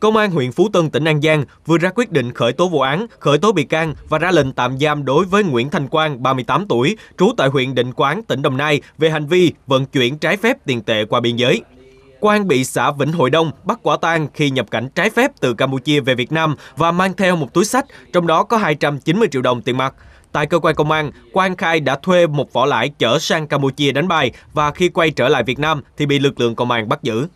Công an huyện Phú Tân, tỉnh An Giang vừa ra quyết định khởi tố vụ án, khởi tố bị can và ra lệnh tạm giam đối với Nguyễn Thành Quang, 38 tuổi, trú tại huyện Định Quán, tỉnh Đồng Nai về hành vi vận chuyển trái phép tiền tệ qua biên giới. Quang bị xã Vĩnh Hội Đông bắt quả tang khi nhập cảnh trái phép từ Campuchia về Việt Nam và mang theo một túi sách, trong đó có 290 triệu đồng tiền mặt. Tại cơ quan công an, Quang khai đã thuê một vỏ lãi chở sang Campuchia đánh bài và khi quay trở lại Việt Nam thì bị lực lượng công an bắt giữ.